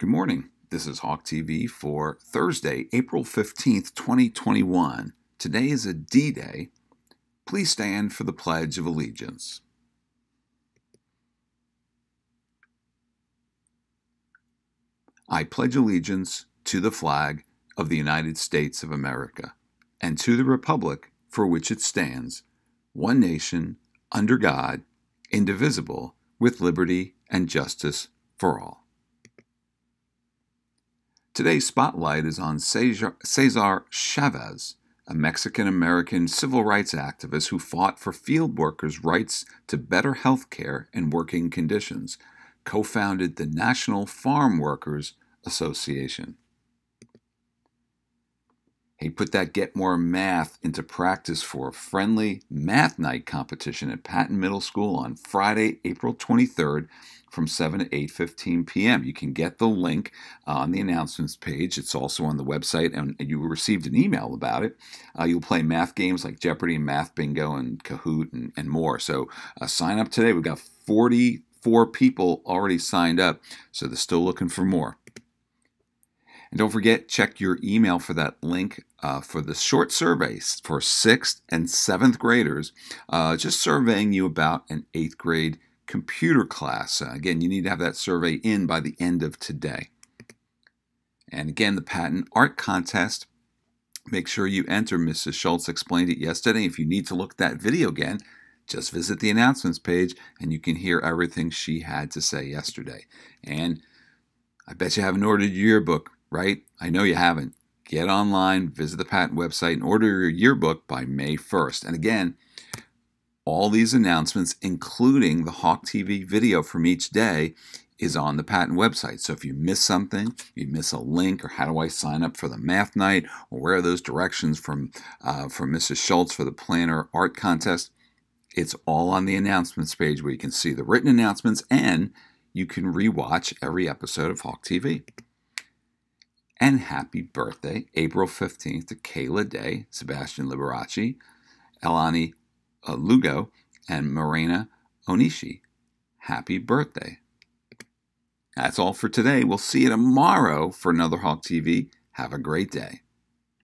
Good morning. This is Hawk TV for Thursday, April 15th, 2021. Today is a D Day. Please stand for the Pledge of Allegiance. I pledge allegiance to the flag of the United States of America and to the Republic for which it stands, one nation, under God, indivisible, with liberty and justice for all. Today's spotlight is on Cesar, Chavez, a Mexican American civil rights activist who fought for field workers' rights to better health care and working conditions, co founded the National Farm Workers Association. He put that Get More Math into practice for a friendly math night competition at Patton Middle School on Friday, April 23rd from 7 to 8.15 p.m. You can get the link on the announcements page. It's also on the website, and you received an email about it. Uh, you'll play math games like Jeopardy and Math Bingo and Kahoot and, and more. So uh, sign up today. We've got 44 people already signed up, so they're still looking for more. And don't forget, check your email for that link uh, for the short surveys for sixth and seventh graders, uh, just surveying you about an eighth grade computer class. Uh, again, you need to have that survey in by the end of today. And again, the Patton art contest. Make sure you enter. Mrs. Schultz explained it yesterday. If you need to look at that video again, just visit the announcements page and you can hear everything she had to say yesterday. And I bet you haven't ordered your yearbook right? I know you haven't. Get online, visit the Patton website, and order your yearbook by May 1st. And again, all these announcements, including the Hawk TV video from each day, is on the Patton website. So if you miss something, you miss a link, or how do I sign up for the math night, or where are those directions from uh, from Mrs. Schultz for the planner art contest, it's all on the announcements page where you can see the written announcements and you can rewatch every episode of Hawk TV. And happy birthday, April 15th, to Kayla Day, Sebastian Liberace, Elani uh, Lugo, and Morena Onishi. Happy birthday. That's all for today. We'll see you tomorrow for another Hawk TV. Have a great day.